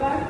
back.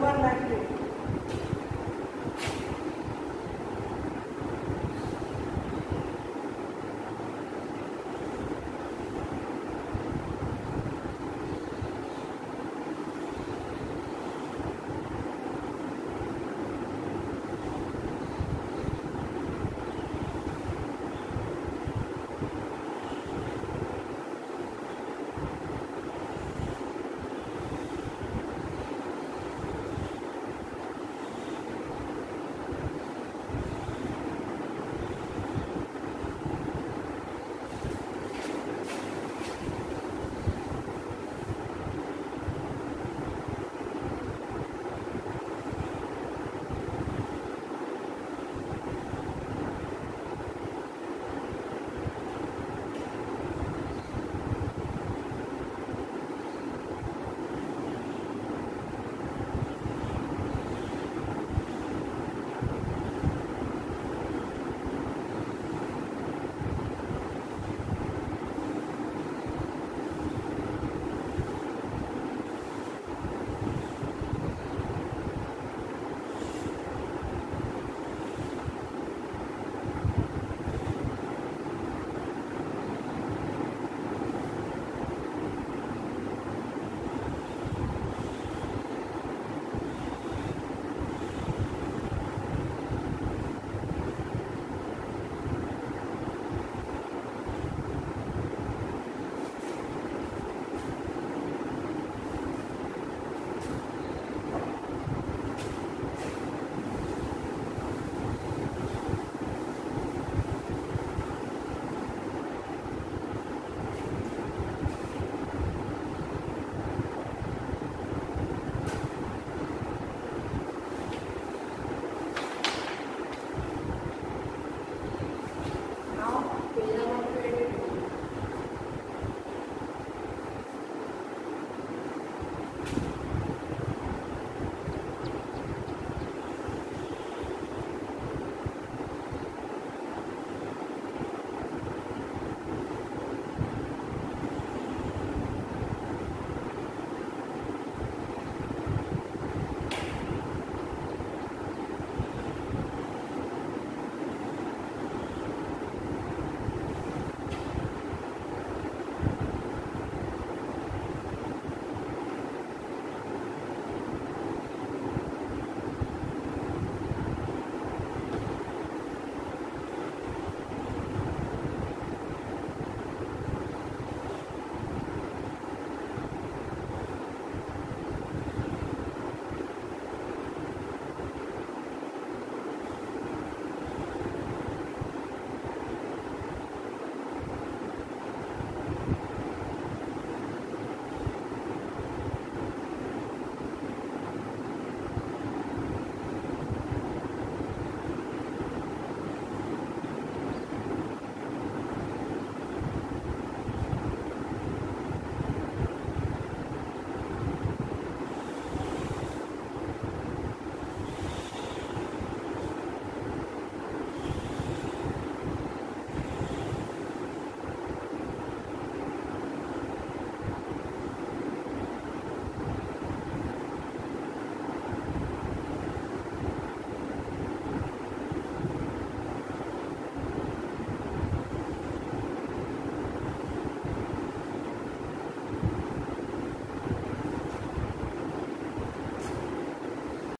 tomar la